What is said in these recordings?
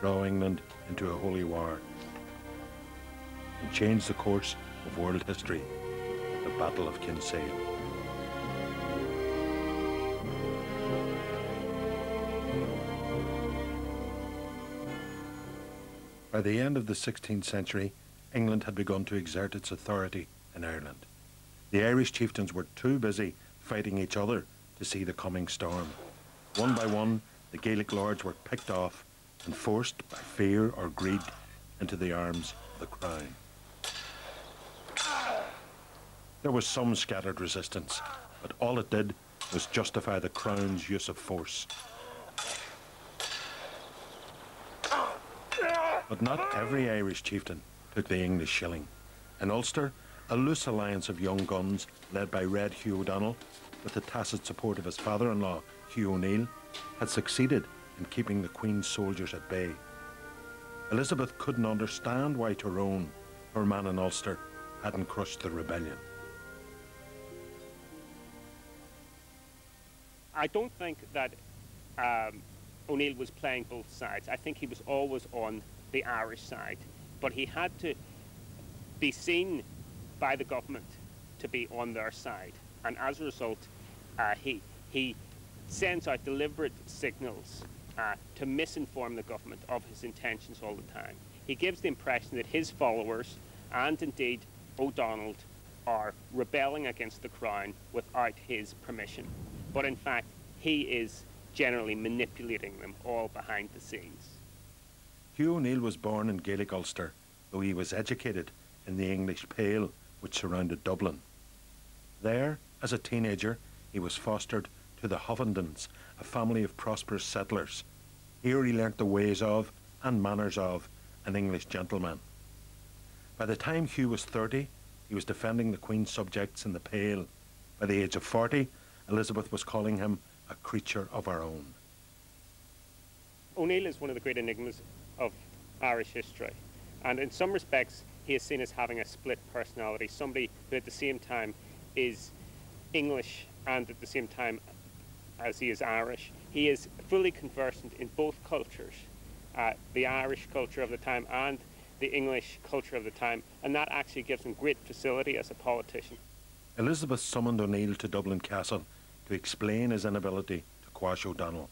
draw England into a holy war and change the course of world history, the Battle of Kinsale. By the end of the 16th century, England had begun to exert its authority in Ireland. The Irish chieftains were too busy fighting each other to see the coming storm. One by one, the Gaelic lords were picked off and forced by fear or greed into the arms of the crown. There was some scattered resistance, but all it did was justify the crown's use of force. But not every Irish chieftain took the English shilling. In Ulster, a loose alliance of young guns led by Red Hugh O'Donnell, with the tacit support of his father-in-law, Hugh O'Neill, had succeeded in keeping the Queen's soldiers at bay. Elizabeth couldn't understand why Tyrone, her man in Ulster, hadn't crushed the rebellion. I don't think that um, O'Neill was playing both sides. I think he was always on the Irish side, but he had to be seen by the government to be on their side, and as a result, uh, he he sends out deliberate signals uh, to misinform the government of his intentions all the time. He gives the impression that his followers, and indeed O'Donnell, are rebelling against the crown without his permission. But in fact, he is generally manipulating them all behind the scenes. Hugh O'Neill was born in Gaelic Ulster, though he was educated in the English Pale which surrounded Dublin. There, as a teenager, he was fostered to the Hovendens, a family of prosperous settlers. Here he learnt the ways of and manners of an English gentleman. By the time Hugh was 30, he was defending the Queen's subjects in the Pale. By the age of 40, Elizabeth was calling him a creature of our own. O'Neill is one of the great enigmas of Irish history. And in some respects, he is seen as having a split personality, somebody who at the same time is English and at the same time as he is Irish. He is fully conversant in both cultures, uh, the Irish culture of the time and the English culture of the time, and that actually gives him great facility as a politician. Elizabeth summoned O'Neill to Dublin Castle to explain his inability to quash O'Donnell.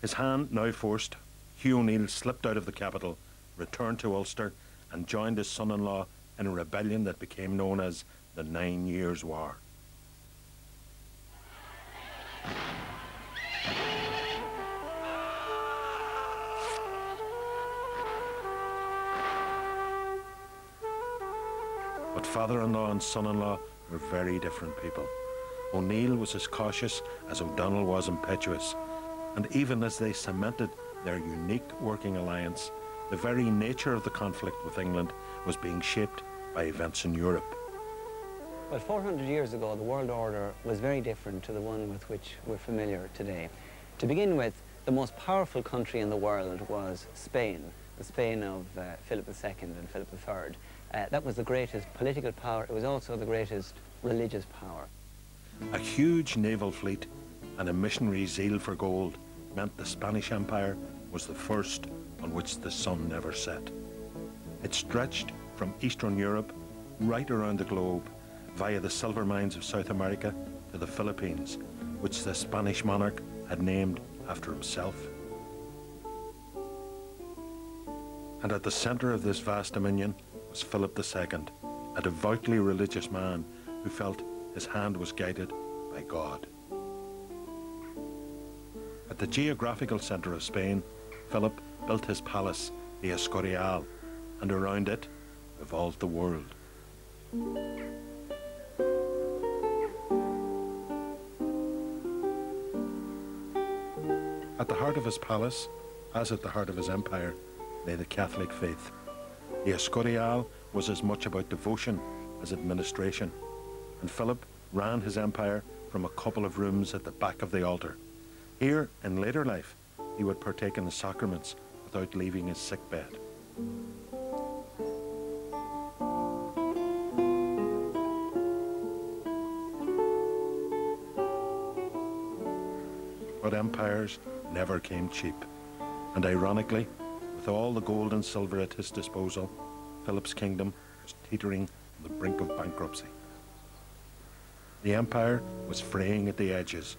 His hand now forced, Hugh O'Neill slipped out of the capital, returned to Ulster, and joined his son-in-law in a rebellion that became known as the Nine Years' War. But father-in-law and son-in-law were very different people. O'Neill was as cautious as O'Donnell was impetuous, and even as they cemented their unique working alliance, the very nature of the conflict with England was being shaped by events in Europe. Well, 400 years ago, the world order was very different to the one with which we're familiar today. To begin with, the most powerful country in the world was Spain, the Spain of uh, Philip II and Philip III. Uh, that was the greatest political power. It was also the greatest religious power. A huge naval fleet and a missionary zeal for gold meant the Spanish Empire was the first on which the sun never set. It stretched from Eastern Europe right around the globe via the silver mines of South America to the Philippines, which the Spanish monarch had named after himself. And at the centre of this vast dominion was Philip II, a devoutly religious man who felt his hand was guided by God. At the geographical centre of Spain, Philip built his palace, the Escorial, and around it revolved the world. At the heart of his palace, as at the heart of his empire, lay the Catholic faith. The Escorial was as much about devotion as administration, and Philip ran his empire from a couple of rooms at the back of the altar. Here, in later life, he would partake in the sacraments without leaving his sick bed. But empires never came cheap, and ironically, With all the gold and silver at his disposal, Philip's kingdom was teetering on the brink of bankruptcy. The empire was fraying at the edges,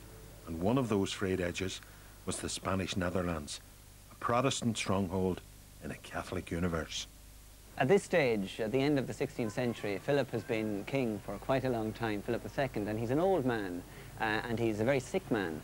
and one of those frayed edges was the Spanish Netherlands, a Protestant stronghold in a Catholic universe. At this stage, at the end of the 16th century, Philip has been king for quite a long time, Philip II, and he's an old man, uh, and he's a very sick man.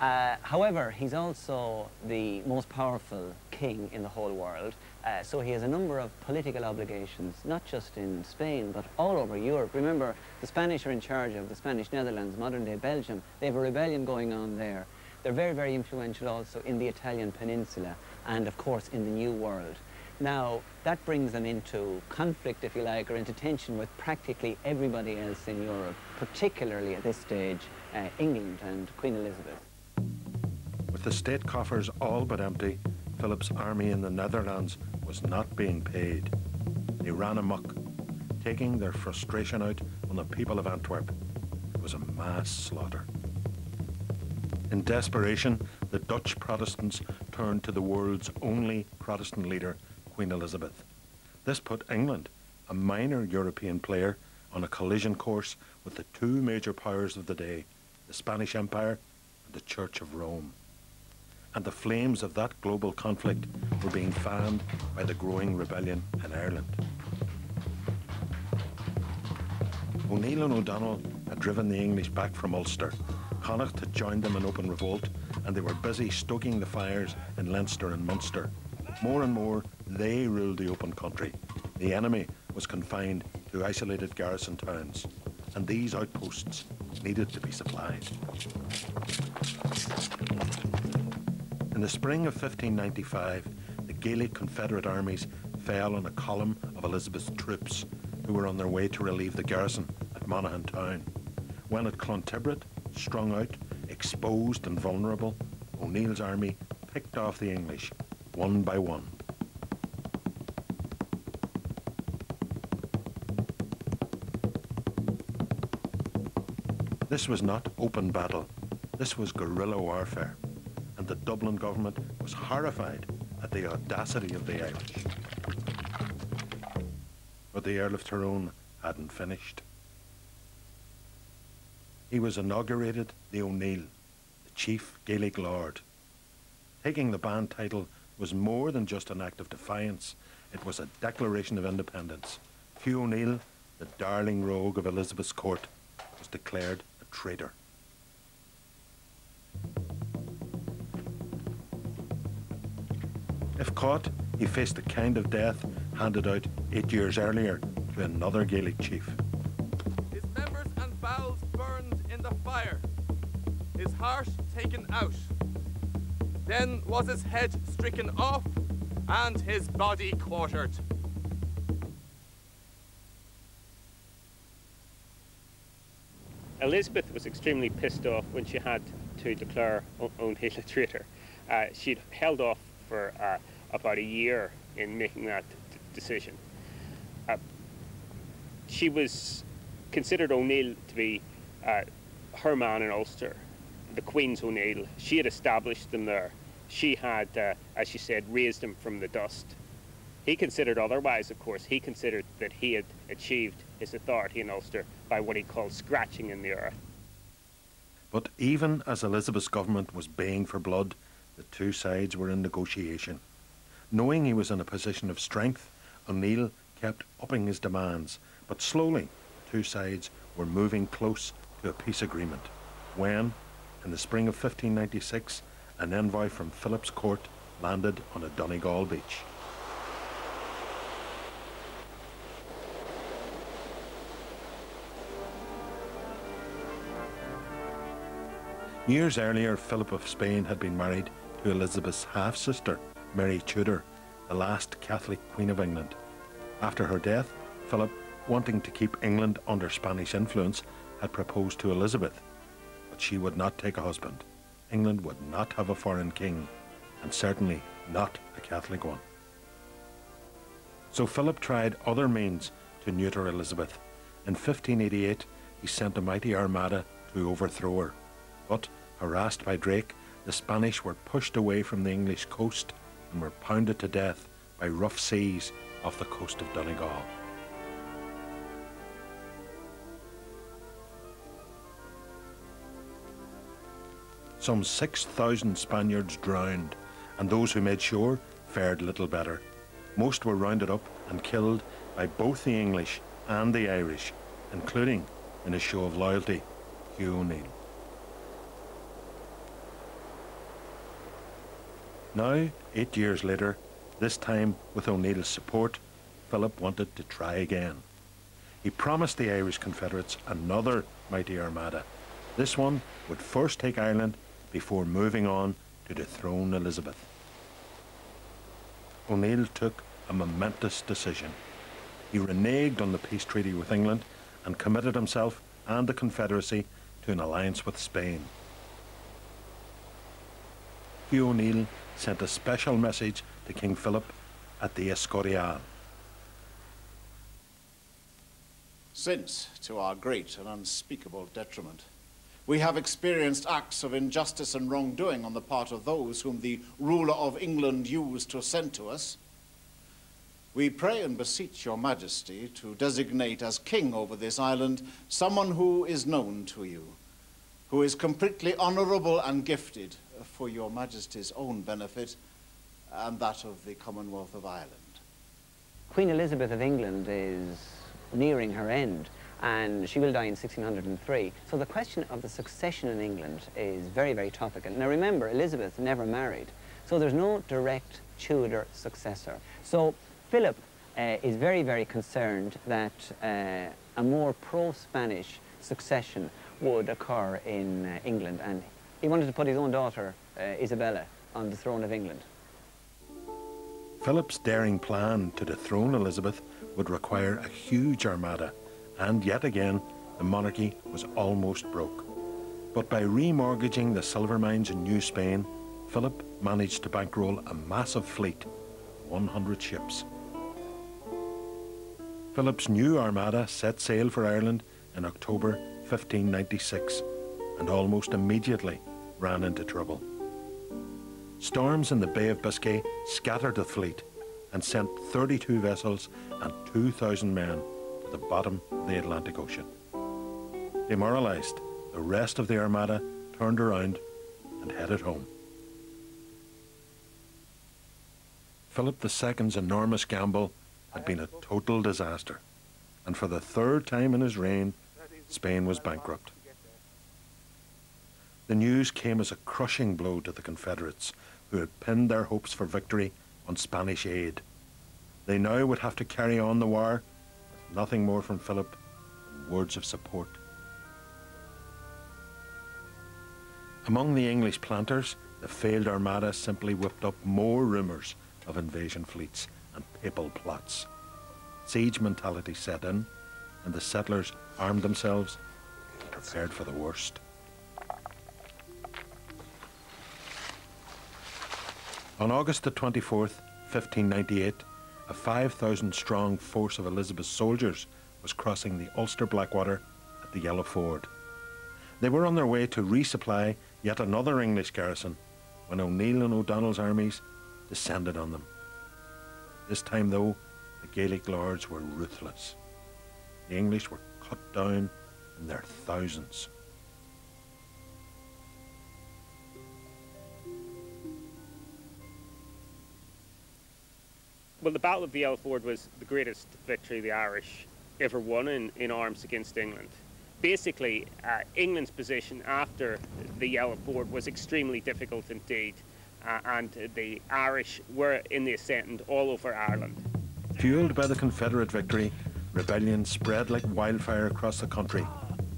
Uh, however, he's also the most powerful king in the whole world, uh, so he has a number of political obligations, not just in Spain, but all over Europe. Remember, the Spanish are in charge of the Spanish Netherlands, modern-day Belgium. They have a rebellion going on there. They're very, very influential also in the Italian peninsula and, of course, in the New World. Now, that brings them into conflict, if you like, or into tension with practically everybody else in Europe, particularly at this stage, uh, England and Queen Elizabeth. The state coffers all but empty, Philip's army in the Netherlands was not being paid. They ran amok, taking their frustration out on the people of Antwerp. It was a mass slaughter. In desperation, the Dutch Protestants turned to the world's only Protestant leader, Queen Elizabeth. This put England, a minor European player, on a collision course with the two major powers of the day, the Spanish Empire and the Church of Rome. And the flames of that global conflict were being fanned by the growing rebellion in Ireland. O'Neill and O'Donnell had driven the English back from Ulster. Connacht had joined them in open revolt, and they were busy stoking the fires in Leinster and Munster. More and more, they ruled the open country. The enemy was confined to isolated garrison towns, and these outposts needed to be supplied. In the spring of 1595, the Gaelic Confederate armies fell on a column of Elizabeth's troops who were on their way to relieve the garrison at Monaghan town. When at Clontibret, strung out, exposed and vulnerable, O'Neill's army picked off the English one by one. This was not open battle. This was guerrilla warfare. And the Dublin government was horrified at the audacity of the Irish. But the Earl of Tyrone hadn't finished. He was inaugurated the O'Neill, the chief Gaelic lord. Taking the banned title was more than just an act of defiance. It was a declaration of independence. Hugh O'Neill, the darling rogue of Elizabeth's court, was declared a traitor. Caught, he faced the kind of death handed out eight years earlier to another Gaelic chief. His members and bowels burned in the fire, his heart taken out. Then was his head stricken off and his body quartered. Elizabeth was extremely pissed off when she had to declare O'Neill a traitor. Uh, she'd held off for uh, about a year in making that decision. Uh, she was considered O'Neill to be uh, her man in Ulster, the Queen's O'Neill. She had established them there. She had, uh, as she said, raised them from the dust. He considered otherwise, of course. He considered that he had achieved his authority in Ulster by what he called scratching in the earth. But even as Elizabeth's government was baying for blood, the two sides were in negotiation. Knowing he was in a position of strength, O'Neill kept upping his demands, but slowly two sides were moving close to a peace agreement when, in the spring of 1596, an envoy from Philip's court landed on a Donegal beach. Years earlier, Philip of Spain had been married to Elizabeth's half-sister, Mary Tudor, the last Catholic Queen of England. After her death, Philip, wanting to keep England under Spanish influence, had proposed to Elizabeth, but she would not take a husband. England would not have a foreign king, and certainly not a Catholic one. So Philip tried other means to neuter Elizabeth. In 1588, he sent a mighty armada to overthrow her. But, harassed by Drake, the Spanish were pushed away from the English coast and were pounded to death by rough seas off the coast of Donegal. Some 6,000 Spaniards drowned, and those who made shore fared little better. Most were rounded up and killed by both the English and the Irish, including, in a show of loyalty, Hugh O'Neill. Now, eight years later, this time with O'Neill's support, Philip wanted to try again. He promised the Irish Confederates another mighty armada. This one would first take Ireland before moving on to dethrone Elizabeth. O'Neill took a momentous decision. He reneged on the peace treaty with England and committed himself and the Confederacy to an alliance with Spain. Hugh O'Neill sent a special message to King Philip at the Escorial. Since, to our great and unspeakable detriment, we have experienced acts of injustice and wrongdoing on the part of those whom the ruler of England used to send to us. We pray and beseech your majesty to designate as king over this island someone who is known to you, who is completely honorable and gifted for your majesty's own benefit and that of the Commonwealth of Ireland. Queen Elizabeth of England is nearing her end and she will die in 1603. So the question of the succession in England is very, very topical. Now remember, Elizabeth never married, so there's no direct Tudor successor. So Philip uh, is very, very concerned that uh, a more pro-Spanish succession would occur in uh, England, and he wanted to put his own daughter, uh, Isabella, on the throne of England. Philip's daring plan to dethrone Elizabeth would require a huge armada and yet again the monarchy was almost broke. But by remortgaging the silver mines in New Spain, Philip managed to bankroll a massive fleet, 100 ships. Philip's new armada set sail for Ireland in October 1596 and almost immediately ran into trouble. Storms in the Bay of Biscay scattered the fleet and sent 32 vessels and 2,000 men to the bottom of the Atlantic Ocean. Demoralized, the rest of the Armada turned around and headed home. Philip II's enormous gamble had been a total disaster, and for the third time in his reign, Spain was bankrupt. The news came as a crushing blow to the Confederates, who had pinned their hopes for victory on Spanish aid. They now would have to carry on the war Nothing more from Philip than words of support. Among the English planters, the failed armada simply whipped up more rumours of invasion fleets and papal plots. Siege mentality set in, and the settlers armed themselves and prepared for the worst. On August the 24th, 1598, a 5,000 strong force of Elizabeth's soldiers was crossing the Ulster Blackwater at the Yellow Ford. They were on their way to resupply yet another English garrison when O'Neill and O'Donnell's armies descended on them. This time, though, the Gaelic lords were ruthless. The English were cut down in their thousands. Well, the Battle of the Yellow Ford was the greatest victory the Irish ever won in, in arms against England. Basically, uh, England's position after the Yellow Ford was extremely difficult indeed, uh, and the Irish were in the ascendant all over Ireland. Fueled by the Confederate victory, rebellion spread like wildfire across the country.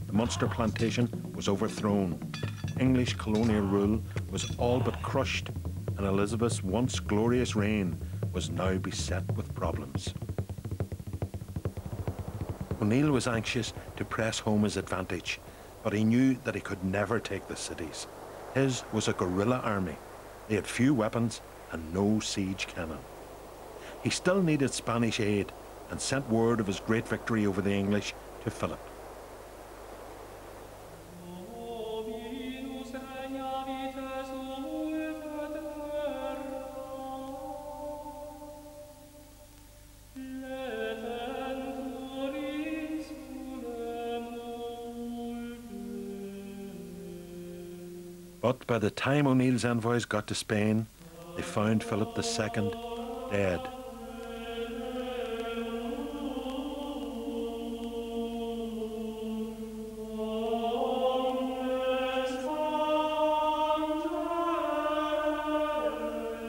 The Munster plantation was overthrown. English colonial rule was all but crushed, and Elizabeth's once glorious reign was now beset with problems. O'Neill was anxious to press home his advantage, but he knew that he could never take the cities. His was a guerrilla army. They had few weapons and no siege cannon. He still needed Spanish aid and sent word of his great victory over the English to Philip. But by the time O'Neill's envoys got to Spain, they found Philip II dead.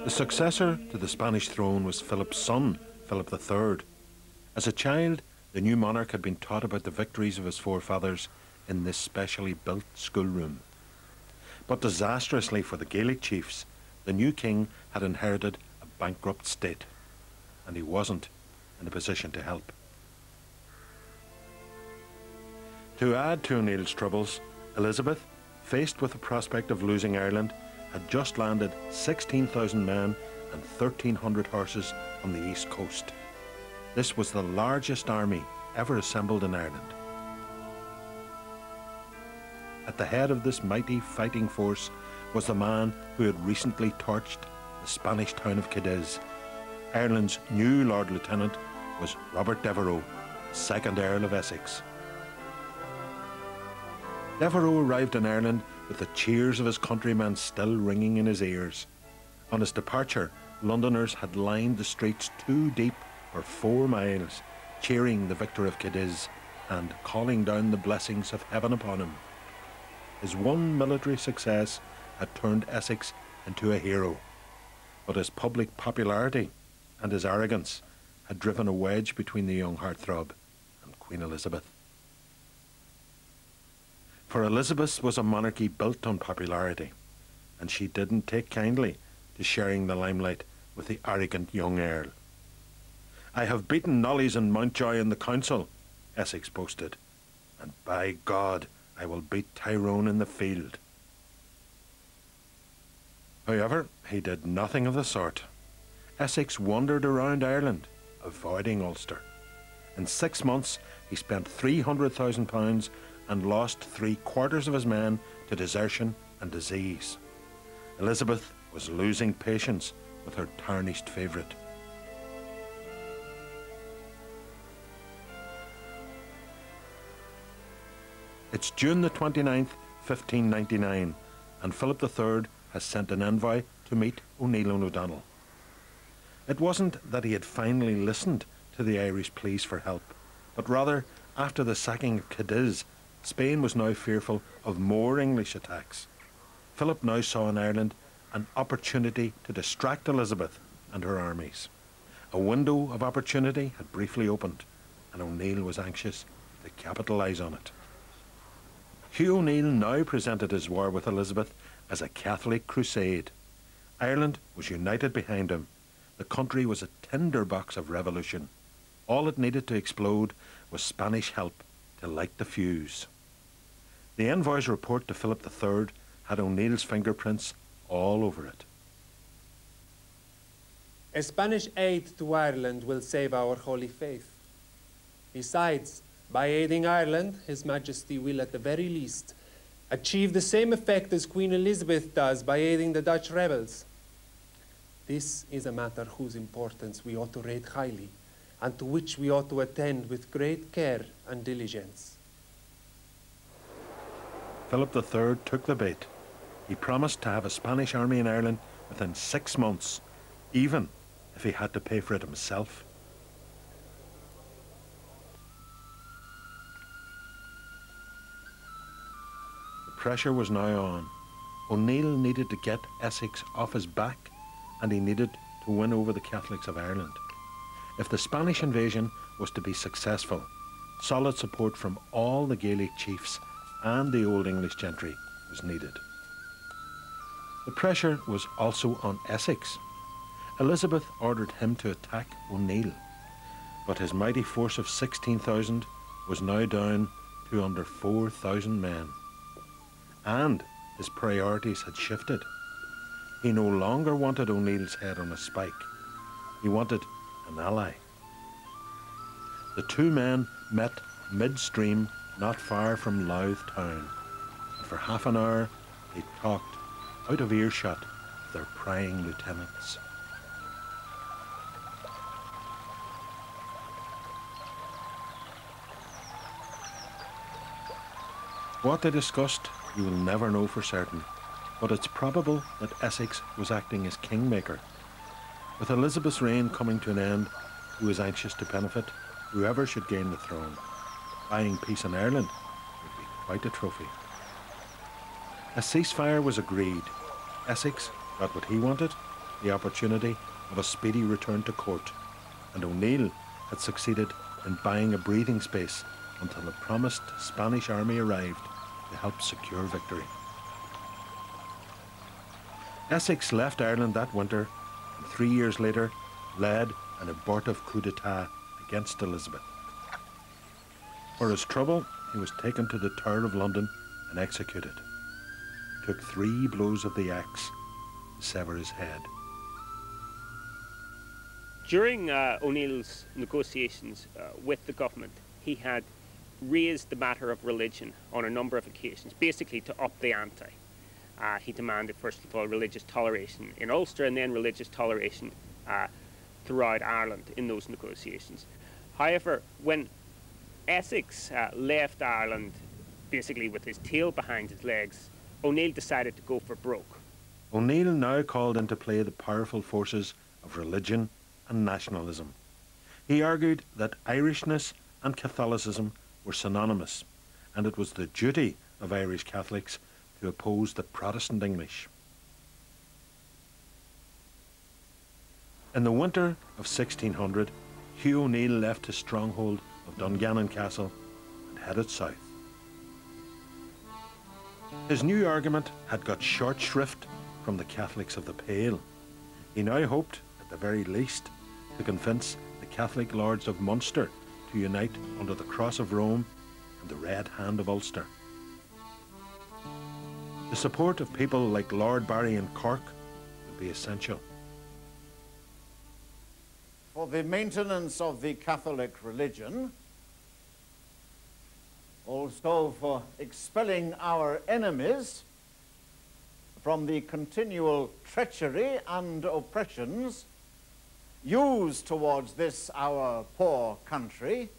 The successor to the Spanish throne was Philip's son, Philip III. As a child, the new monarch had been taught about the victories of his forefathers in this specially built schoolroom. But disastrously for the Gaelic chiefs, the new king had inherited a bankrupt state, and he wasn't in a position to help. To add to O'Neill's troubles, Elizabeth, faced with the prospect of losing Ireland, had just landed 16,000 men and 1,300 horses on the east coast. This was the largest army ever assembled in Ireland. At the head of this mighty fighting force was the man who had recently torched the Spanish town of Cadiz. Ireland's new Lord Lieutenant was Robert Devereux, second Earl of Essex. Devereux arrived in Ireland with the cheers of his countrymen still ringing in his ears. On his departure, Londoners had lined the streets two deep for four miles, cheering the victor of Cadiz and calling down the blessings of heaven upon him. His one military success had turned Essex into a hero, but his public popularity and his arrogance had driven a wedge between the young heartthrob and Queen Elizabeth. For Elizabeth was a monarchy built on popularity, and she didn't take kindly to sharing the limelight with the arrogant young Earl. I have beaten Knollys and Mountjoy in the council, Essex boasted, and by God, I will beat Tyrone in the field. However, he did nothing of the sort. Essex wandered around Ireland, avoiding Ulster. In six months, he spent £300,000 and lost three quarters of his men to desertion and disease. Elizabeth was losing patience with her tarnished favourite. It's June the 29th, 1599, and Philip III has sent an envoy to meet O'Neill and O'Donnell. It wasn't that he had finally listened to the Irish pleas for help, but rather, after the sacking of Cadiz, Spain was now fearful of more English attacks. Philip now saw in Ireland an opportunity to distract Elizabeth and her armies. A window of opportunity had briefly opened, and O'Neill was anxious to capitalise on it. Hugh O'Neill now presented his war with Elizabeth as a Catholic crusade. Ireland was united behind him. The country was a tinderbox of revolution. All it needed to explode was Spanish help to light the fuse. The envoy's report to Philip III had O'Neill's fingerprints all over it. A Spanish aid to Ireland will save our holy faith. Besides, by aiding Ireland, His Majesty will at the very least achieve the same effect as Queen Elizabeth does by aiding the Dutch rebels. This is a matter whose importance we ought to rate highly, and to which we ought to attend with great care and diligence. Philip III took the bait. He promised to have a Spanish army in Ireland within six months, even if he had to pay for it himself. Pressure was now on. O'Neill needed to get Essex off his back, and he needed to win over the Catholics of Ireland. If the Spanish invasion was to be successful, solid support from all the Gaelic chiefs and the Old English gentry was needed. The pressure was also on Essex. Elizabeth ordered him to attack O'Neill, but his mighty force of 16,000 was now down to under 4,000 men and his priorities had shifted. He no longer wanted O'Neill's head on a spike. He wanted an ally. The two men met midstream not far from Louth town. And for half an hour they talked out of earshot of their prying lieutenants. What they discussed you will never know for certain. but it's probable that Essex was acting as kingmaker. With Elizabeth's reign coming to an end, he was anxious to benefit whoever should gain the throne. Buying peace in Ireland would be quite a trophy. A ceasefire was agreed. Essex got what he wanted, the opportunity of a speedy return to court, and O'Neill had succeeded in buying a breathing space until the promised Spanish army arrived to help secure victory. Essex left Ireland that winter and three years later led an abortive coup d'etat against Elizabeth. For his trouble, he was taken to the Tower of London and executed. It took three blows of the axe to sever his head. During uh, O'Neill's negotiations uh, with the government, he had raised the matter of religion on a number of occasions, basically to up the ante. Uh, he demanded, first of all, religious toleration in Ulster and then religious toleration uh, throughout Ireland in those negotiations. However, when Essex uh, left Ireland basically with his tail behind his legs, O'Neill decided to go for broke. O'Neill now called into play the powerful forces of religion and nationalism. He argued that Irishness and Catholicism were synonymous, and it was the duty of Irish Catholics to oppose the Protestant English. In the winter of 1600, Hugh O'Neill left his stronghold of Dungannon Castle and headed south. His new argument had got short shrift from the Catholics of the Pale. He now hoped, at the very least, to convince the Catholic lords of Munster to unite under the Cross of Rome and the Red Hand of Ulster. The support of people like Lord Barry in Cork would be essential. For the maintenance of the Catholic religion, also for expelling our enemies from the continual treachery and oppressions used towards this our poor country,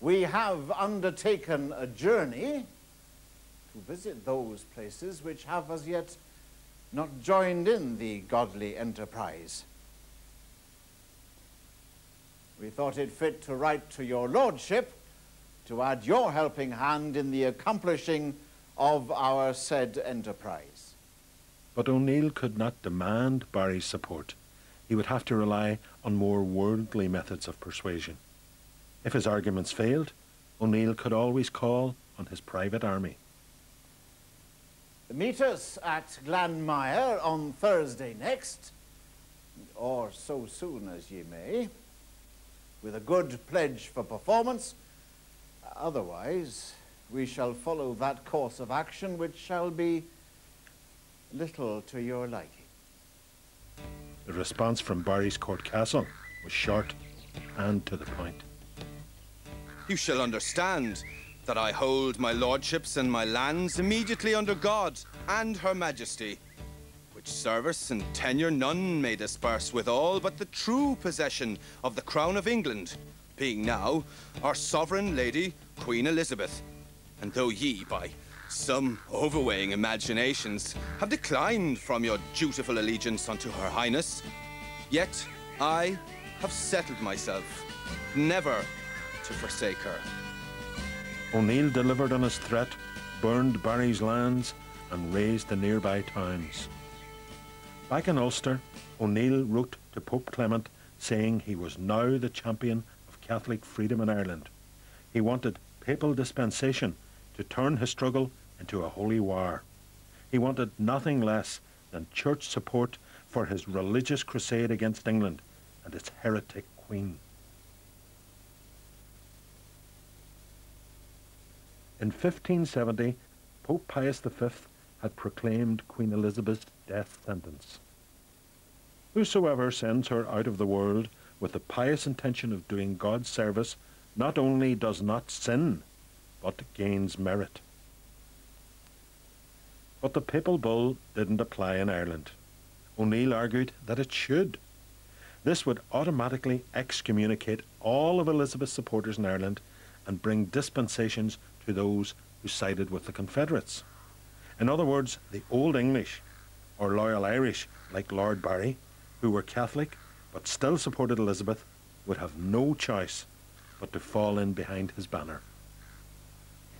we have undertaken a journey to visit those places which have as yet not joined in the godly enterprise. We thought it fit to write to your lordship to add your helping hand in the accomplishing of our said enterprise. But O'Neill could not demand Barry's support. He would have to rely on more worldly methods of persuasion. If his arguments failed, O'Neill could always call on his private army. Meet us at Glanmire on Thursday next, or so soon as ye may, with a good pledge for performance. Otherwise, we shall follow that course of action which shall be little to your liking. The response from Barry's Court Castle was short and to the point. You shall understand that I hold my lordships and my lands immediately under God and her majesty, which service and tenure none may disperse with all but the true possession of the crown of England, being now our sovereign lady, Queen Elizabeth. And though ye, by some overweighing imaginations, have declined from your dutiful allegiance unto her highness, yet I have settled myself never to forsake her. O'Neill delivered on his threat, burned Barry's lands, and razed the nearby towns. Back in Ulster, O'Neill wrote to Pope Clement saying he was now the champion of Catholic freedom in Ireland. He wanted papal dispensation to turn his struggle into a holy war. He wanted nothing less than church support for his religious crusade against England and its heretic queen. In 1570, Pope Pius V had proclaimed Queen Elizabeth's death sentence. Whosoever sends her out of the world with the pious intention of doing God's service not only does not sin, but gains merit. But the papal bull didn't apply in Ireland. O'Neill argued that it should. This would automatically excommunicate all of Elizabeth's supporters in Ireland and bring dispensations to those who sided with the Confederates. In other words, the Old English, or Loyal Irish, like Lord Barry, who were Catholic but still supported Elizabeth, would have no choice but to fall in behind his banner.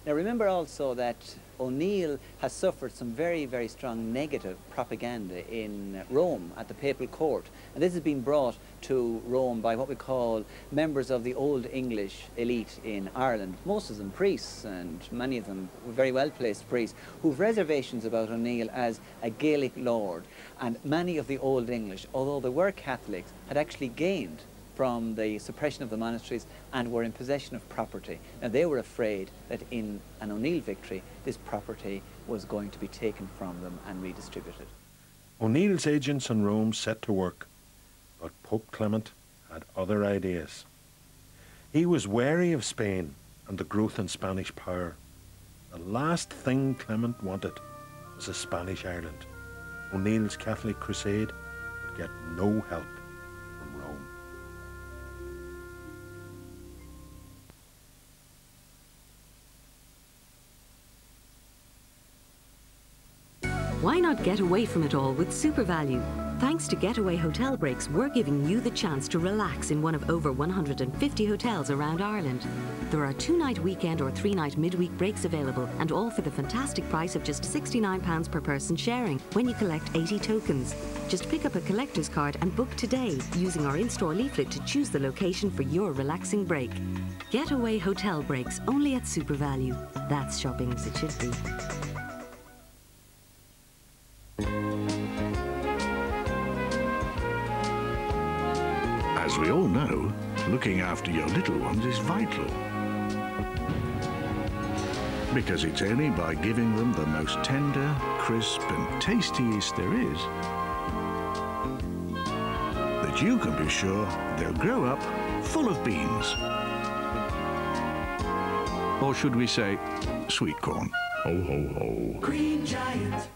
Now remember also that O'Neill has suffered some very, very strong negative propaganda in Rome at the papal court. And this has been brought to Rome by what we call members of the Old English elite in Ireland, most of them priests and many of them very well placed priests, who've reservations about O'Neill as a Gaelic lord. And many of the Old English, although they were Catholics, had actually gained from the suppression of the monasteries and were in possession of property. Now they were afraid that in an O'Neill victory, this property was going to be taken from them and redistributed. O'Neill's agents in Rome set to work, but Pope Clement had other ideas. He was wary of Spain and the growth in Spanish power. The last thing Clement wanted was a Spanish Ireland. O'Neill's Catholic crusade would get no help Why not get away from it all with SuperValu? Thanks to Getaway Hotel Breaks, we're giving you the chance to relax in one of over 150 hotels around Ireland. There are two night weekend or three night midweek breaks available, and all for the fantastic price of just £69 per person sharing when you collect 80 tokens. Just pick up a collector's card and book today using our in store leaflet to choose the location for your relaxing break. Getaway Hotel Breaks only at SuperValu. That's shopping as it should be. We all know, looking after your little ones is vital. Because it's only by giving them the most tender, crisp and tastiest there is that you can be sure they'll grow up full of beans. Or should we say, sweet corn. Ho, ho, ho. Green Giant.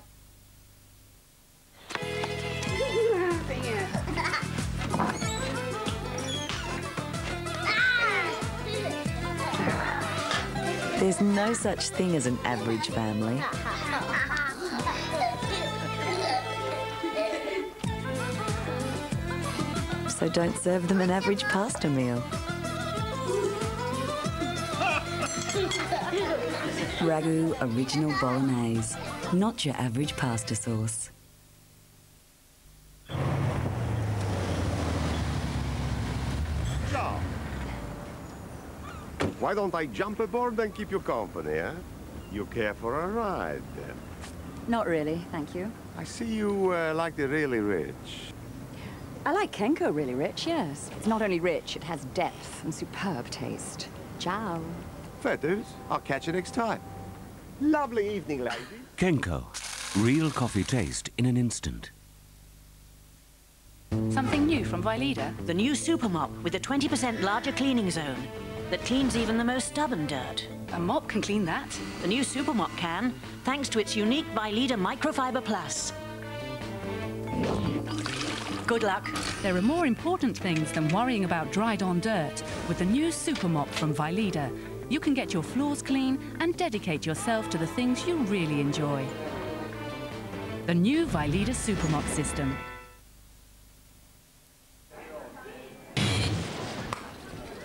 No such thing as an average family. So don't serve them an average pasta meal. Ragu Original Bolognese, not your average pasta sauce. Why don't I jump aboard and keep you company, eh? You care for a ride, then? Not really, thank you. I see you uh, like the really rich. I like Kenco really rich, yes. It's not only rich, it has depth and superb taste. Ciao. Fair dues. I'll catch you next time. Lovely evening, ladies. Kenco. Real coffee taste in an instant. Something new from Vileda? The new Super Mop with a 20% larger cleaning zone that cleans even the most stubborn dirt. A mop can clean that? The new Super Mop can, thanks to its unique Vileda Microfiber Plus. Good luck. There are more important things than worrying about dried-on dirt with the new Super Mop from Vileda. You can get your floors clean and dedicate yourself to the things you really enjoy. The new Vileda Super Mop system.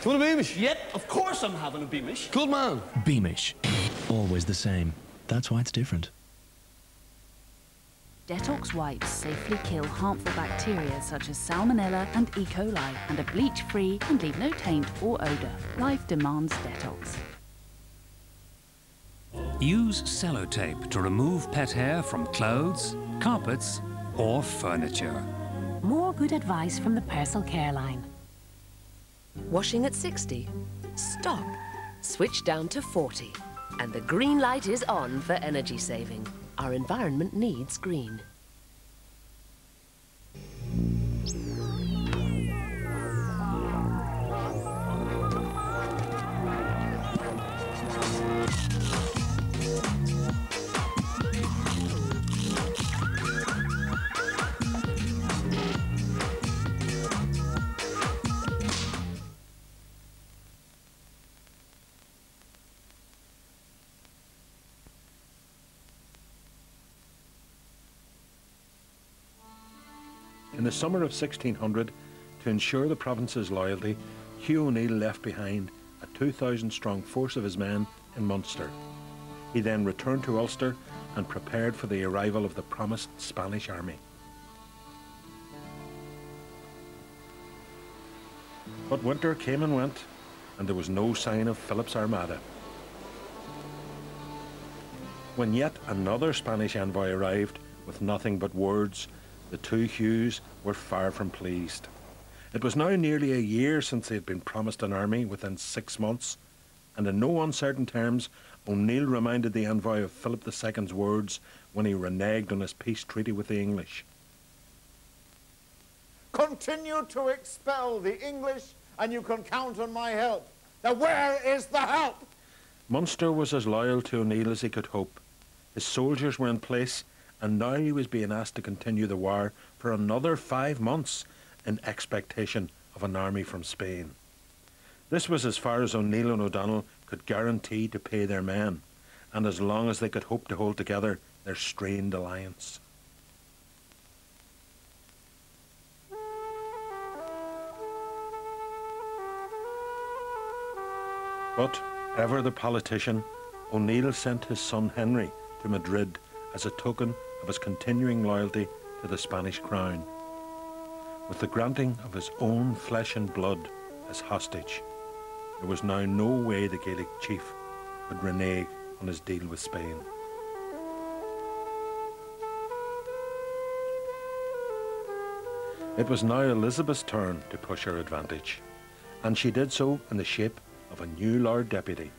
You want a Beamish? Yep, of course I'm having a Beamish. Good man. Beamish. Always the same. That's why it's different. Dettox wipes safely kill harmful bacteria such as Salmonella and E. coli and are bleach-free and leave no taint or odour. Life demands Dettox. Use sellotape to remove pet hair from clothes, carpets or furniture. More good advice from the Personal Care line. Washing at 60? Stop. Switch down to 40. And the green light is on for energy saving. Our environment needs green. The summer of 1600, to ensure the province's loyalty, Hugh O'Neill left behind a 2,000 strong force of his men in Munster. He then returned to Ulster and prepared for the arrival of the promised Spanish army. But winter came and went, and there was no sign of Philip's armada. When yet another Spanish envoy arrived with nothing but words, the two Hughes were far from pleased. It was now nearly a year since they had been promised an army within six months, and in no uncertain terms, O'Neill reminded the envoy of Philip II's words when he reneged on his peace treaty with the English. Continue to expel the English, and you can count on my help. Now, where is the help? Munster was as loyal to O'Neill as he could hope. His soldiers were in place, and now he was being asked to continue the war for another five months in expectation of an army from Spain. This was as far as O'Neill and O'Donnell could guarantee to pay their men, and as long as they could hope to hold together their strained alliance. But, ever the politician, O'Neill sent his son Henry to Madrid as a token of his continuing loyalty to the Spanish crown, with the granting of his own flesh and blood as hostage. There was now no way the Gaelic chief could renege on his deal with Spain. It was now Elizabeth's turn to push her advantage, and she did so in the shape of a new Lord Deputy.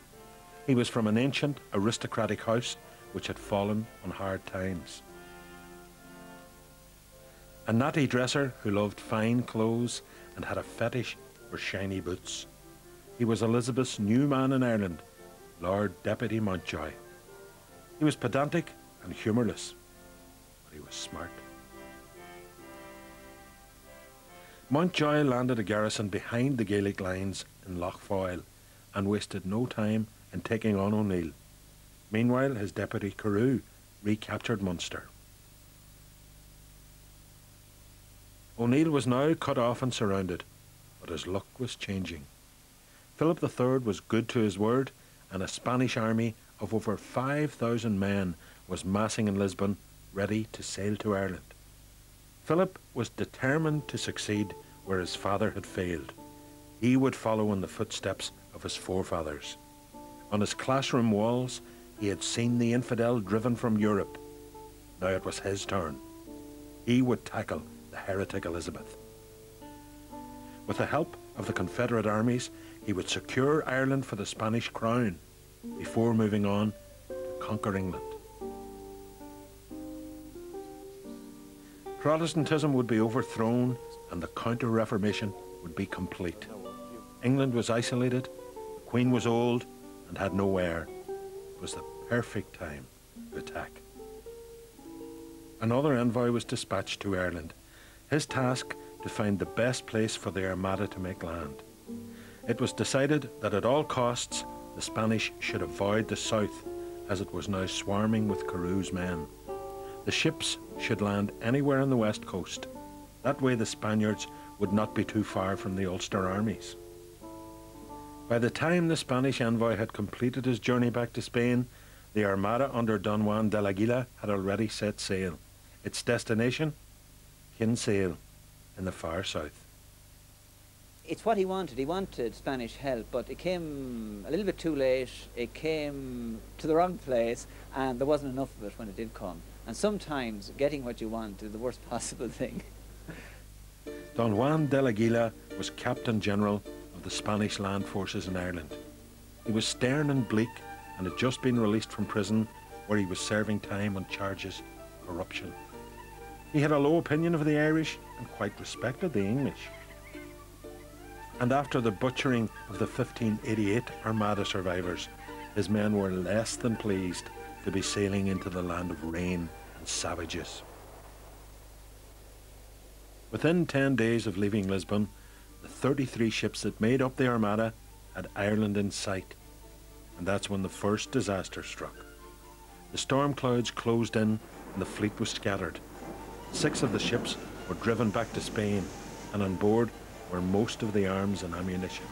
He was from an ancient aristocratic house which had fallen on hard times. A natty dresser who loved fine clothes and had a fetish for shiny boots. He was Elizabeth's new man in Ireland, Lord Deputy Mountjoy. He was pedantic and humourless, but he was smart. Mountjoy landed a garrison behind the Gaelic lines in Lough Foyle and wasted no time in taking on O'Neill. Meanwhile, his deputy Carew recaptured Munster. O'Neill was now cut off and surrounded, but his luck was changing. Philip III was good to his word, and a Spanish army of over 5,000 men was massing in Lisbon, ready to sail to Ireland. Philip was determined to succeed where his father had failed. He would follow in the footsteps of his forefathers. On his classroom walls, he had seen the infidel driven from Europe. Now it was his turn. He would tackle heretic Elizabeth. With the help of the Confederate armies, he would secure Ireland for the Spanish crown before moving on to conquer England. Protestantism would be overthrown and the Counter-Reformation would be complete. England was isolated the Queen was old and had no heir. It was the perfect time to attack. Another envoy was dispatched to Ireland. His task to find the best place for the Armada to make land. It was decided that at all costs the Spanish should avoid the south as it was now swarming with Carew's men. The ships should land anywhere on the west coast. That way the Spaniards would not be too far from the Ulster armies. By the time the Spanish envoy had completed his journey back to Spain, the Armada under Don Juan de la Aguila had already set sail. Its destination? Kinsale, in the far south. It's what he wanted. He wanted Spanish help, but it came a little bit too late. It came to the wrong place, and there wasn't enough of it when it did come. And sometimes getting what you want is the worst possible thing. Don Juan de la Aguila was Captain General of the Spanish land forces in Ireland. He was stern and bleak and had just been released from prison where he was serving time on charges of corruption. He had a low opinion of the Irish and quite respected the English. And after the butchering of the 1588 Armada survivors, his men were less than pleased to be sailing into the land of rain and savages. Within 10 days of leaving Lisbon, the 33 ships that made up the Armada had Ireland in sight. And that's when the first disaster struck. The storm clouds closed in and the fleet was scattered. Six of the ships were driven back to Spain, and on board were most of the arms and ammunition.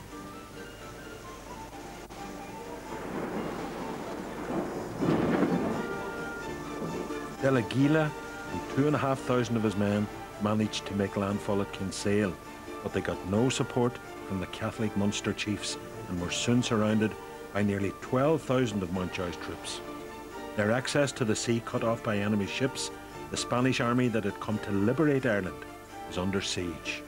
De L'Aguila and two and a half thousand of his men managed to make landfall at Kinsale, but they got no support from the Catholic Munster chiefs and were soon surrounded by nearly 12,000 of Mountjoy's troops. Their access to the sea cut off by enemy ships, the Spanish army that had come to liberate Ireland was under siege.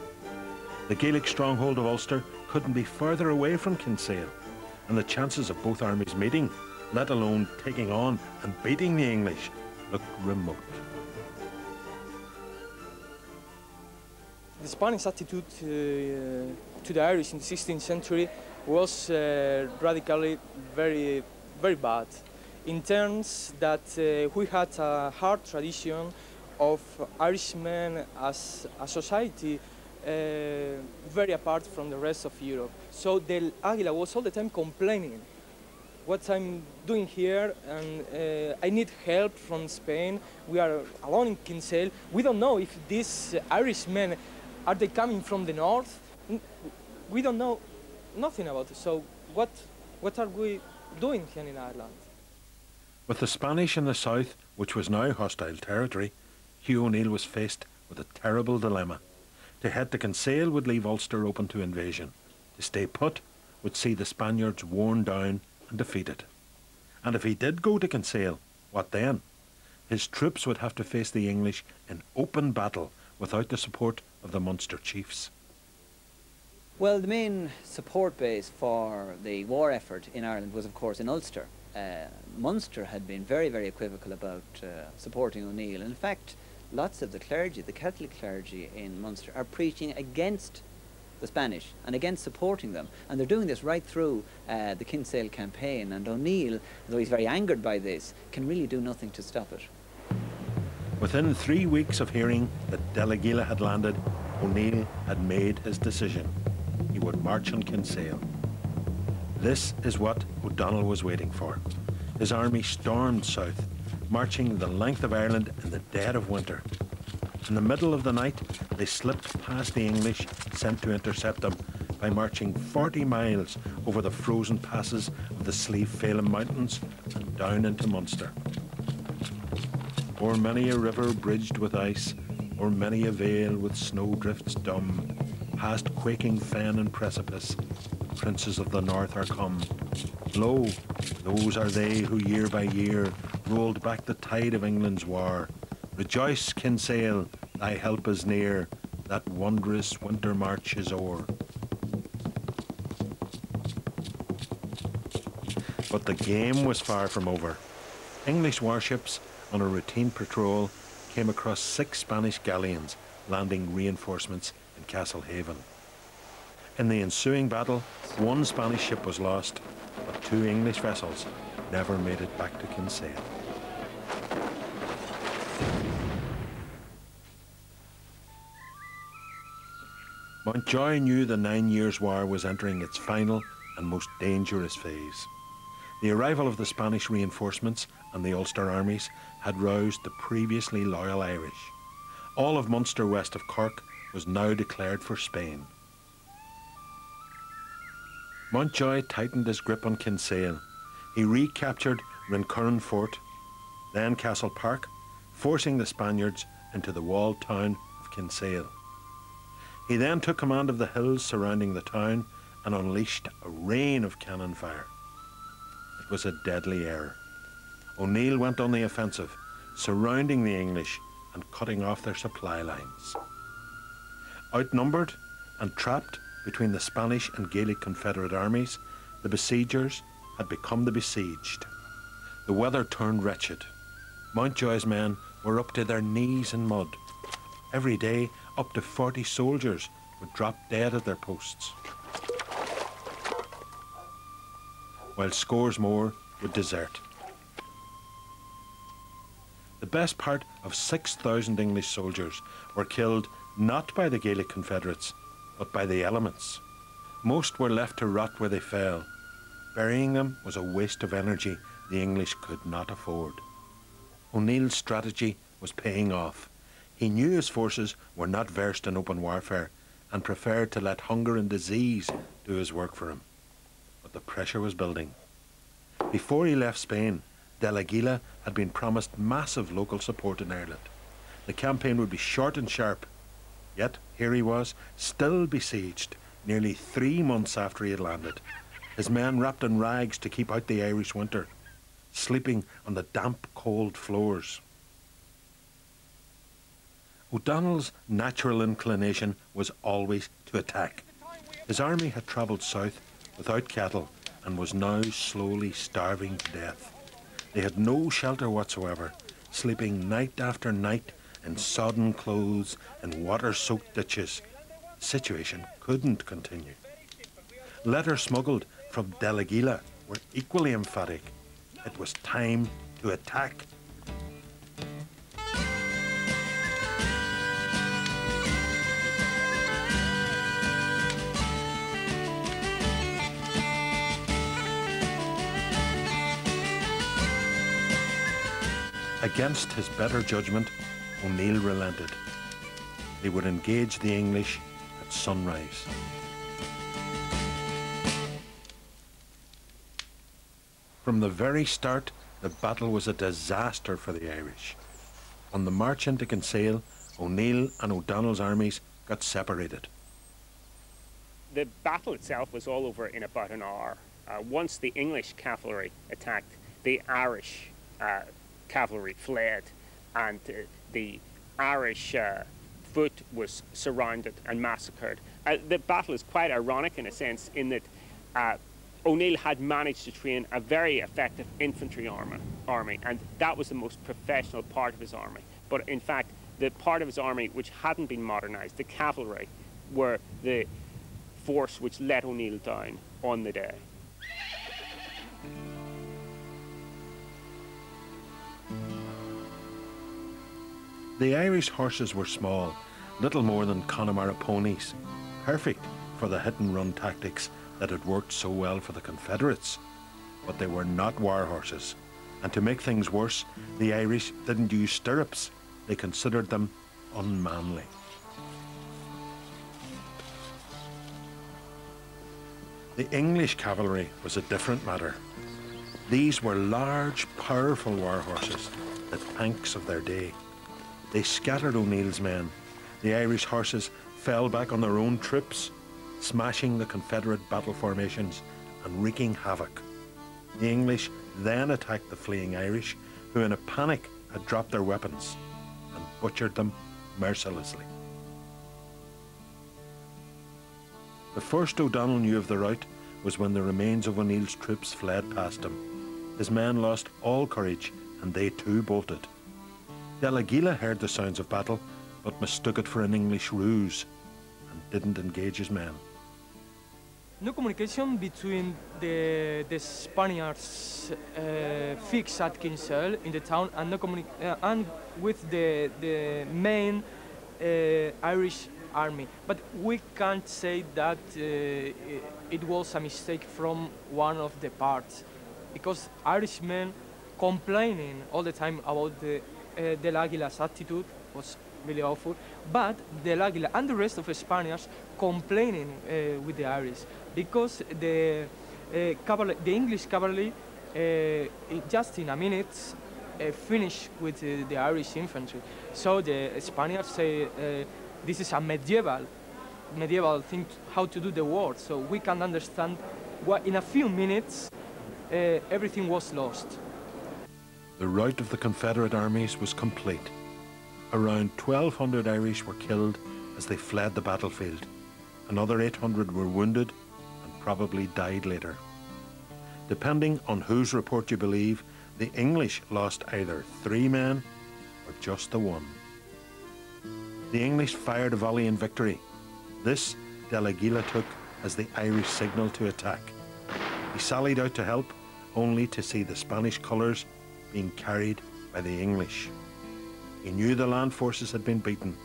The Gaelic stronghold of Ulster couldn't be further away from Kinsale, and the chances of both armies meeting, let alone taking on and beating the English, looked remote. The Spanish attitude uh, to the Irish in the 16th century was uh, radically very, very bad in terms that uh, we had a hard tradition of Irishmen as a society uh, very apart from the rest of Europe. So Del Águila was all the time complaining what I'm doing here and uh, I need help from Spain. We are alone in Kinsale. We don't know if these Irishmen, are they coming from the north? We don't know nothing about it. So what, what are we doing here in Ireland? With the Spanish in the south, which was now hostile territory, Hugh O'Neill was faced with a terrible dilemma. To head to Kinsale would leave Ulster open to invasion. To stay put would see the Spaniards worn down and defeated. And if he did go to Kinsale, what then? His troops would have to face the English in open battle without the support of the Munster chiefs. Well, the main support base for the war effort in Ireland was, of course, in Ulster. Uh, Munster had been very, very equivocal about uh, supporting O'Neill. In fact, lots of the clergy, the Catholic clergy in Munster, are preaching against the Spanish and against supporting them. And they're doing this right through uh, the Kinsale campaign. And O'Neill, though he's very angered by this, can really do nothing to stop it. Within three weeks of hearing that De L'Aguila had landed, O'Neill had made his decision. He would march on Kinsale. This is what O'Donnell was waiting for. His army stormed south, marching the length of Ireland in the dead of winter. In the middle of the night, they slipped past the English sent to intercept them by marching 40 miles over the frozen passes of the Slieve Felim Mountains and down into Munster. O'er many a river bridged with ice, o'er many a vale with snowdrifts dumb, past quaking fen and precipice, princes of the north are come. Lo, those are they who year by year rolled back the tide of England's war. Rejoice, Kinsale, thy help is near, that wondrous winter march is o'er. But the game was far from over. English warships on a routine patrol came across six Spanish galleons landing reinforcements in Castlehaven. In the ensuing battle, one Spanish ship was lost, but two English vessels never made it back to Kinsale. Mountjoy knew the Nine Years' War was entering its final and most dangerous phase. The arrival of the Spanish reinforcements and the Ulster armies had roused the previously loyal Irish. All of Munster west of Cork was now declared for Spain. Mountjoy tightened his grip on Kinsale. He recaptured Rincorran Fort, then Castle Park, forcing the Spaniards into the walled town of Kinsale. He then took command of the hills surrounding the town and unleashed a rain of cannon fire. It was a deadly error. O'Neill went on the offensive, surrounding the English and cutting off their supply lines. Outnumbered and trapped between the Spanish and Gaelic Confederate armies, the besiegers had become the besieged. The weather turned wretched. Mountjoy's men were up to their knees in mud. Every day, up to 40 soldiers would drop dead at their posts, while scores more would desert. The best part of 6,000 English soldiers were killed not by the Gaelic Confederates, but by the elements. Most were left to rot where they fell. Burying them was a waste of energy the English could not afford. O'Neill's strategy was paying off. He knew his forces were not versed in open warfare and preferred to let hunger and disease do his work for him. But the pressure was building. Before he left Spain, De Aguila had been promised massive local support in Ireland. The campaign would be short and sharp. Yet here he was, still besieged, nearly three months after he had landed. His men wrapped in rags to keep out the Irish winter, sleeping on the damp, cold floors. O'Donnell's natural inclination was always to attack. His army had travelled south without cattle and was now slowly starving to death. They had no shelter whatsoever, sleeping night after night in sodden clothes and water-soaked ditches. Situation couldn't continue. Letters smuggled from De were equally emphatic. It was time to attack. Against his better judgment, O'Neill relented. They would engage the English at sunrise. From the very start, the battle was a disaster for the Irish. On the march into Kinsale, O'Neill and O'Donnell's armies got separated. The battle itself was all over in about an hour. Uh, once the English cavalry attacked, the Irish uh, cavalry fled, and uh, the Irish uh, foot was surrounded and massacred. Uh, the battle is quite ironic in a sense, in that uh, O'Neill had managed to train a very effective infantry army, army, and that was the most professional part of his army. But in fact, the part of his army which hadn't been modernised, the cavalry, were the force which let O'Neill down on the day. The Irish horses were small, little more than Connemara ponies, perfect for the hit and run tactics that had worked so well for the Confederates. But they were not war horses, and to make things worse, the Irish didn't use stirrups. They considered them unmanly. The English cavalry was a different matter. These were large, powerful war horses, the tanks of their day. They scattered O'Neill's men. The Irish horses fell back on their own troops, smashing the Confederate battle formations and wreaking havoc. The English then attacked the fleeing Irish, who in a panic had dropped their weapons, and butchered them mercilessly. The first O'Donnell knew of the rout was when the remains of O'Neill's troops fled past him. His men lost all courage, and they too bolted. De Aguila heard the sounds of battle, but mistook it for an English ruse and didn't engage his men. No communication between the, the Spaniards uh, fixed at Kinsale in the town and, no uh, and with the, the main uh, Irish army. But we can't say that uh, it was a mistake from one of the parts because Irishmen complaining all the time about the uh, Del Aguila's attitude was really awful, but Del Aguila and the rest of the Spaniards complaining uh, with the Irish because the uh, cavalry, the English cavalry uh, just in a minute uh, finished with uh, the Irish infantry. So the Spaniards say uh, this is a medieval medieval thing how to do the war. So we can understand what in a few minutes everything was lost. The rout of the Confederate armies was complete. Around 1,200 Irish were killed as they fled the battlefield. Another 800 were wounded and probably died later. Depending on whose report you believe, the English lost either three men or just the one. The English fired a volley in victory. This De Aguila took as the Irish signal to attack. He sallied out to help, only to see the Spanish colours being carried by the English. He knew the land forces had been beaten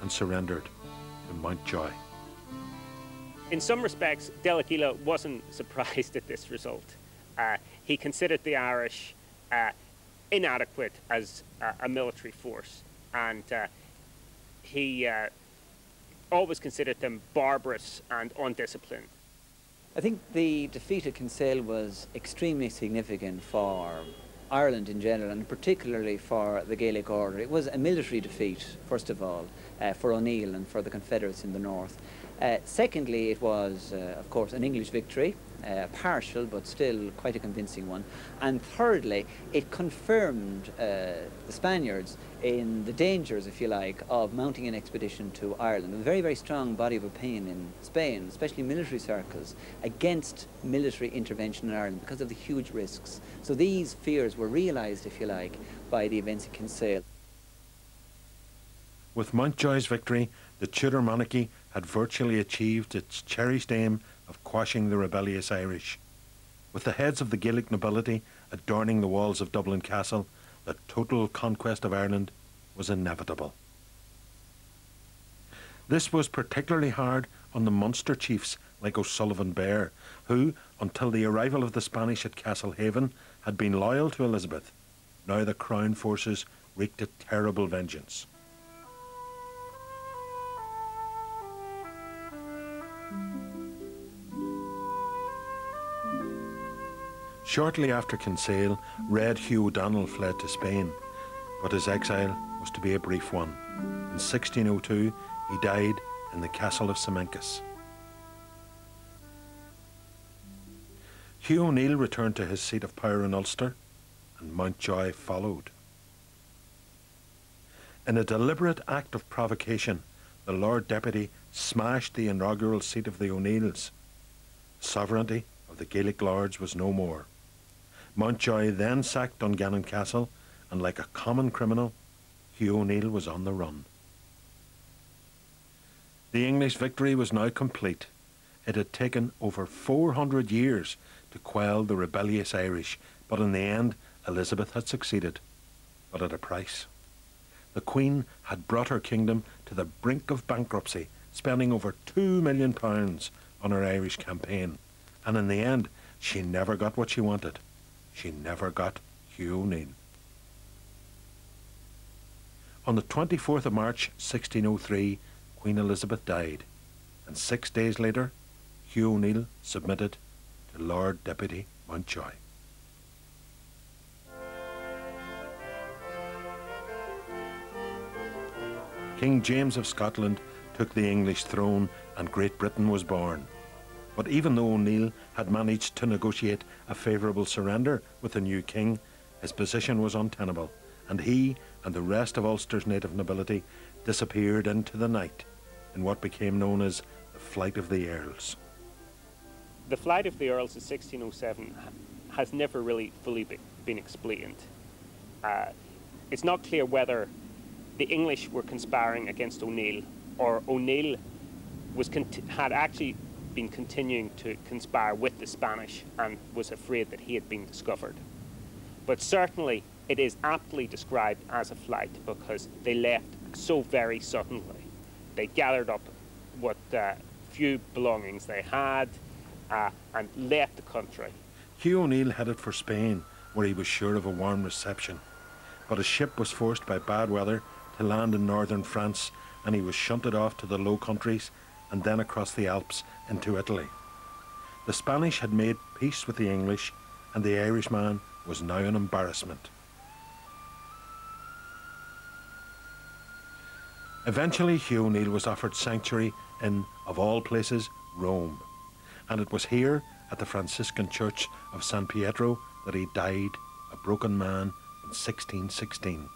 and surrendered to Mountjoy. In some respects, De Aguila wasn't surprised at this result. Uh, he considered the Irish uh, inadequate as uh, a military force, and uh, he uh, always considered them barbarous and undisciplined. I think the defeat at Kinsale was extremely significant for Ireland in general and particularly for the Gaelic Order. It was a military defeat, first of all, uh, for O'Neill and for the Confederates in the north. Uh, secondly, it was, uh, of course, an English victory, uh, partial but still quite a convincing one. And thirdly, it confirmed uh, the Spaniards in the dangers, if you like, of mounting an expedition to Ireland. A very, very strong body of opinion in Spain, especially military circles, against military intervention in Ireland because of the huge risks. So these fears were realised, if you like, by the events at Kinsale. With Mountjoy's victory, the Tudor monarchy had virtually achieved its cherished aim of quashing the rebellious Irish. With the heads of the Gaelic nobility adorning the walls of Dublin Castle, the total conquest of Ireland was inevitable. This was particularly hard on the Munster chiefs like O'Sullivan Beare, who, until the arrival of the Spanish at Castlehaven, had been loyal to Elizabeth. Now the Crown forces wreaked a terrible vengeance. Shortly after Kinsale, Red Hugh O'Donnell fled to Spain, but his exile was to be a brief one. In 1602, he died in the castle of Simancas. Hugh O'Neill returned to his seat of power in Ulster, and Mountjoy followed. In a deliberate act of provocation, the Lord Deputy smashed the inaugural seat of the O'Neills. Sovereignty of the Gaelic lords was no more. Mountjoy then sacked Dungannon Castle, and like a common criminal, Hugh O'Neill was on the run. The English victory was now complete. It had taken over 400 years to quell the rebellious Irish, but in the end, Elizabeth had succeeded, but at a price. The Queen had brought her kingdom to the brink of bankruptcy, spending over £2 million on her Irish campaign, and in the end, she never got what she wanted she never got Hugh O'Neill. On the 24th of March 1603, Queen Elizabeth died, and six days later, Hugh O'Neill submitted to Lord Deputy Mountjoy. King James of Scotland took the English throne and Great Britain was born. But even though O'Neill had managed to negotiate a favourable surrender with the new king, his position was untenable, and he and the rest of Ulster's native nobility disappeared into the night in what became known as the Flight of the Earls. The Flight of the Earls in 1607 has never really fully been explained. Uh, it's not clear whether the English were conspiring against O'Neill or O'Neill was had actually been continuing to conspire with the Spanish and was afraid that he had been discovered. But certainly it is aptly described as a flight because they left so very suddenly. They gathered up what uh, few belongings they had uh, and left the country. Hugh O'Neill headed for Spain, where he was sure of a warm reception. But his ship was forced by bad weather to land in northern France, and he was shunted off to the Low Countries and then across the Alps into Italy. The Spanish had made peace with the English, and the Irishman was now an embarrassment. Eventually, Hugh O'Neill was offered sanctuary in, of all places, Rome, and it was here, at the Franciscan Church of San Pietro, that he died, a broken man, in 1616.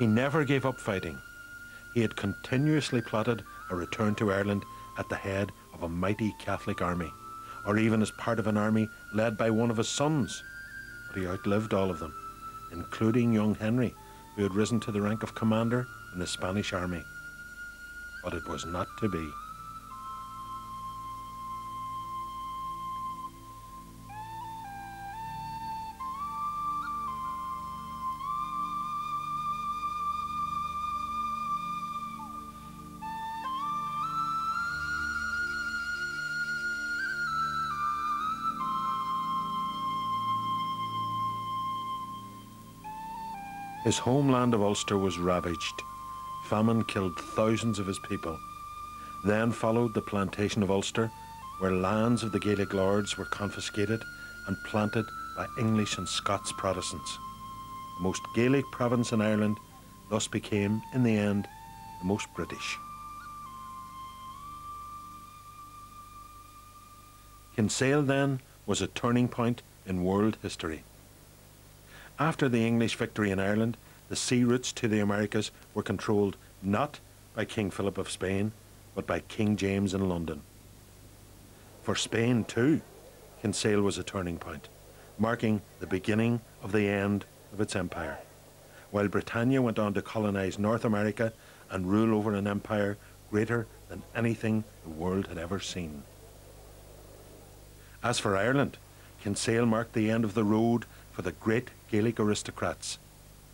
He never gave up fighting he had continuously plotted a return to Ireland at the head of a mighty Catholic army, or even as part of an army led by one of his sons. But he outlived all of them, including young Henry, who had risen to the rank of commander in the Spanish army. But it was not to be. His homeland of Ulster was ravaged. Famine killed thousands of his people. Then followed the plantation of Ulster, where lands of the Gaelic lords were confiscated and planted by English and Scots Protestants. The most Gaelic province in Ireland thus became, in the end, the most British. Kinsale, then, was a turning point in world history. After the English victory in Ireland, the sea routes to the Americas were controlled not by King Philip of Spain, but by King James in London. For Spain, too, Kinsale was a turning point, marking the beginning of the end of its empire. While Britannia went on to colonize North America and rule over an empire greater than anything the world had ever seen. As for Ireland, Kinsale marked the end of the road for the great Gaelic aristocrats,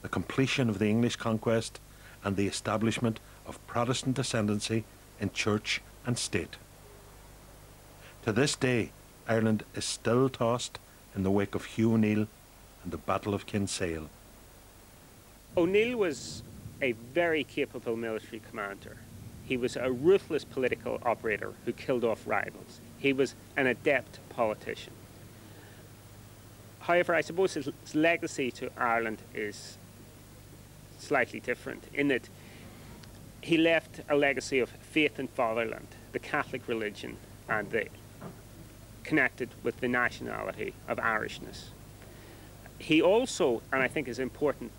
the completion of the English conquest, and the establishment of Protestant ascendancy in church and state. To this day, Ireland is still tossed in the wake of Hugh O'Neill and the Battle of Kinsale. O'Neill was a very capable military commander. He was a ruthless political operator who killed off rivals. He was an adept politician. However, I suppose his, his legacy to Ireland is slightly different in that he left a legacy of faith in fatherland, the Catholic religion, and the connected with the nationality of Irishness. He also, and I think is an important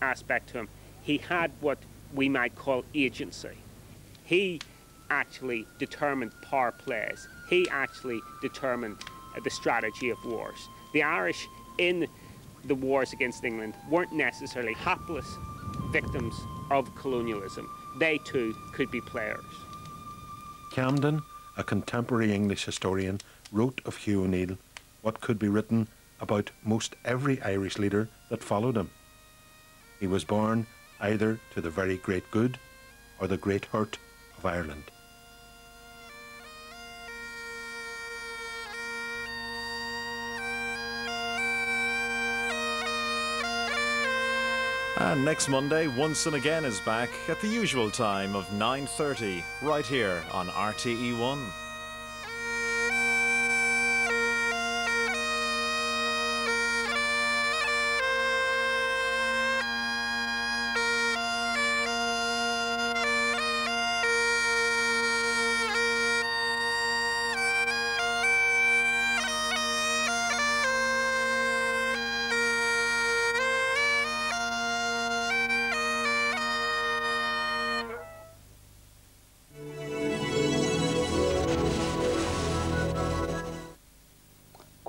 aspect to him, he had what we might call agency. He actually determined power plays. He actually determined uh, the strategy of wars. The Irish in the wars against England weren't necessarily hapless victims of colonialism. They too could be players. Camden, a contemporary English historian, wrote of Hugh O'Neill what could be written about most every Irish leader that followed him. He was born either to the very great good or the great hurt of Ireland. And next Monday, Once and Again is back at the usual time of 9.30, right here on RTE1.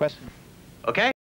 Question. Okay.